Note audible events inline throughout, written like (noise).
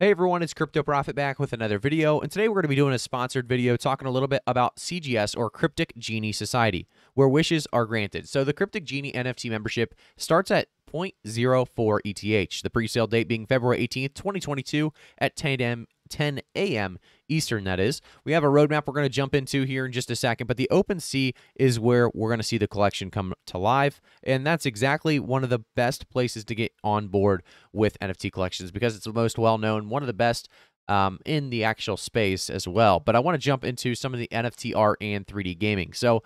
Hey everyone, it's Crypto Profit back with another video, and today we're going to be doing a sponsored video talking a little bit about CGS or Cryptic Genie Society, where wishes are granted. So the Cryptic Genie NFT membership starts at 0.04 ETH, the pre-sale date being February 18th, 2022 at 10 a.m. 10 a.m. Eastern, that is. We have a roadmap we're going to jump into here in just a second, but the OpenSea is where we're going to see the collection come to life. And that's exactly one of the best places to get on board with NFT collections because it's the most well known, one of the best um, in the actual space as well. But I want to jump into some of the NFT art and 3D gaming. So,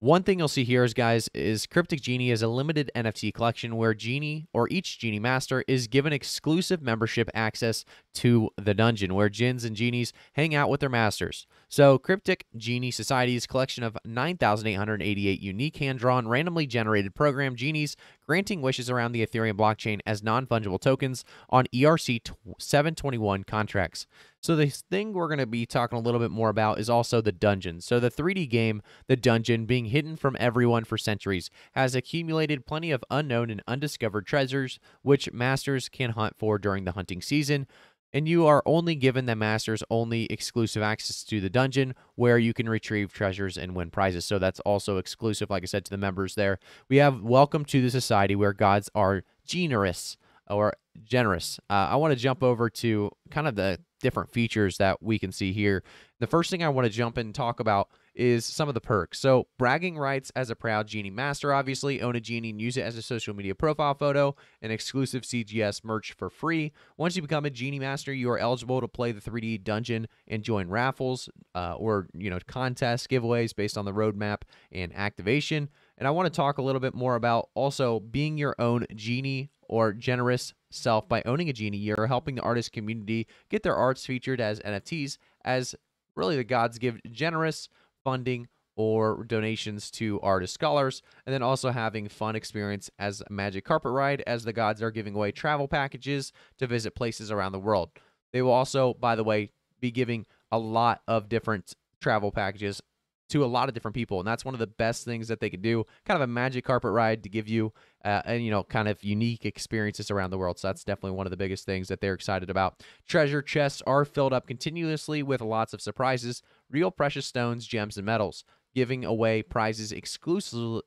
one thing you'll see here is, guys, is Cryptic Genie is a limited NFT collection where Genie or each Genie Master is given exclusive membership access to the dungeon where Djinns and Genies hang out with their masters. So, Cryptic Genie Society's collection of 9,888 unique hand drawn, randomly generated program genies granting wishes around the Ethereum blockchain as non fungible tokens on ERC 721 contracts. So, the thing we're going to be talking a little bit more about is also the dungeon. So, the 3D game, the dungeon, being hidden from everyone for centuries, has accumulated plenty of unknown and undiscovered treasures, which masters can hunt for during the hunting season and you are only given the masters only exclusive access to the dungeon where you can retrieve treasures and win prizes. So that's also exclusive, like I said, to the members there. We have Welcome to the Society where gods are generous or generous. Uh, I want to jump over to kind of the different features that we can see here. The first thing I want to jump in and talk about is some of the perks. So, bragging rights as a proud Genie master, obviously, own a Genie and use it as a social media profile photo, and exclusive CGS merch for free. Once you become a Genie master, you are eligible to play the 3D dungeon and join raffles uh, or, you know, contests, giveaways based on the roadmap and activation. And I want to talk a little bit more about also being your own Genie or generous self by owning a Genie. You're helping the artist community get their arts featured as NFTs as really the gods give generous funding or donations to artist scholars, and then also having fun experience as a magic carpet ride as the gods are giving away travel packages to visit places around the world. They will also, by the way, be giving a lot of different travel packages to a lot of different people, and that's one of the best things that they could do. Kind of a magic carpet ride to give you, uh, and you know, kind of unique experiences around the world. So that's definitely one of the biggest things that they're excited about. Treasure chests are filled up continuously with lots of surprises, real precious stones, gems, and metals giving away prizes (laughs) exclusively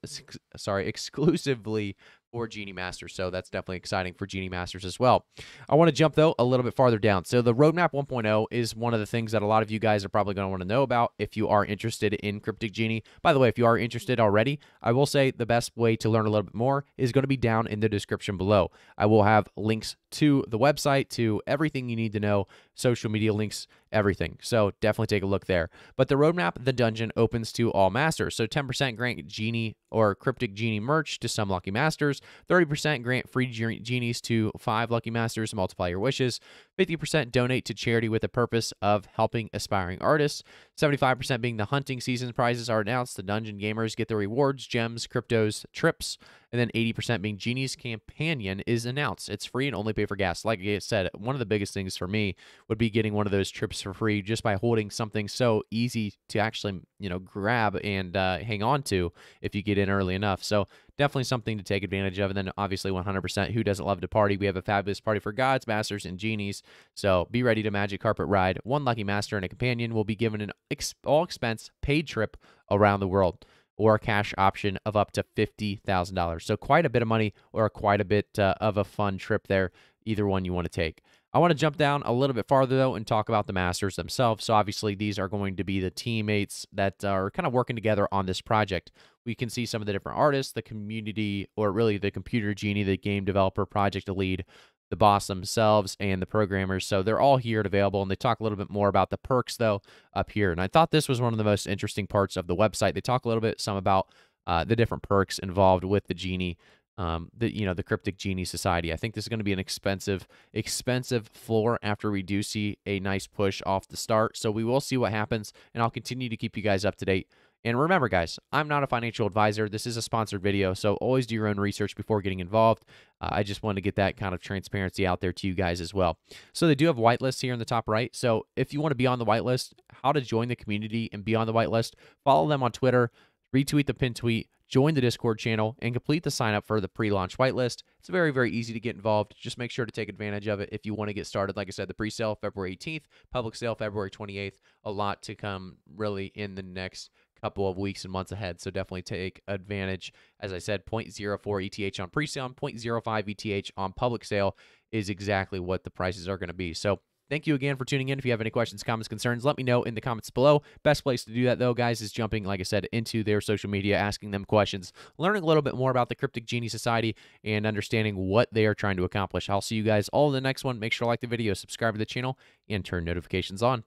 sorry exclusively for Genie Masters. So that's definitely exciting for Genie Masters as well. I want to jump though a little bit farther down. So the Roadmap 1.0 is one of the things that a lot of you guys are probably going to want to know about if you are interested in Cryptic Genie. By the way, if you are interested already, I will say the best way to learn a little bit more is going to be down in the description below. I will have links to the website, to everything you need to know, social media links, everything. So definitely take a look there. But the roadmap, the dungeon opens to all masters. So 10% grant Genie or Cryptic Genie merch to some lucky masters, 30% grant free genies to five lucky masters multiply your wishes, 50% donate to charity with the purpose of helping aspiring artists, 75% being the hunting season prizes are announced. The dungeon gamers get the rewards, gems, cryptos, trips, and then 80% being Genie's Companion is announced. It's free and only pay for gas. Like I said, one of the biggest things for me would be getting one of those trips for free just by holding something so easy to actually, you know, grab and uh, hang on to if you get in early enough. So definitely something to take advantage of. And then obviously 100%, who doesn't love to party? We have a fabulous party for gods, masters, and genies. So be ready to magic carpet ride. One lucky master and a companion will be given an ex- all expense paid trip around the world or a cash option of up to $50,000. So quite a bit of money or quite a bit uh, of a fun trip there, either one you want to take. I want to jump down a little bit farther though and talk about the Masters themselves. So obviously these are going to be the teammates that are kind of working together on this project. We can see some of the different artists, the community, or really the computer genie, the game developer, project lead, the boss themselves and the programmers. So they're all here and available. And they talk a little bit more about the perks, though, up here. And I thought this was one of the most interesting parts of the website. They talk a little bit some about uh, the different perks involved with the genie. Um, the you know the cryptic genie society. I think this is going to be an expensive, expensive floor after we do see a nice push off the start. So we will see what happens, and I'll continue to keep you guys up to date and remember, guys, I'm not a financial advisor. This is a sponsored video, so always do your own research before getting involved. Uh, I just want to get that kind of transparency out there to you guys as well. So they do have whitelists here in the top right. So if you want to be on the whitelist, how to join the community and be on the whitelist, follow them on Twitter, retweet the pin tweet, join the Discord channel, and complete the sign up for the pre launch whitelist. It's very, very easy to get involved. Just make sure to take advantage of it if you want to get started. Like I said, the pre sale February 18th, public sale February 28th. A lot to come really in the next couple of weeks and months ahead. So definitely take advantage. As I said, 0.04 ETH on pre sale 0.05 ETH on public sale is exactly what the prices are going to be. So Thank you again for tuning in. If you have any questions, comments, concerns, let me know in the comments below. Best place to do that, though, guys, is jumping, like I said, into their social media, asking them questions, learning a little bit more about the Cryptic Genie Society, and understanding what they are trying to accomplish. I'll see you guys all in the next one. Make sure to like the video, subscribe to the channel, and turn notifications on.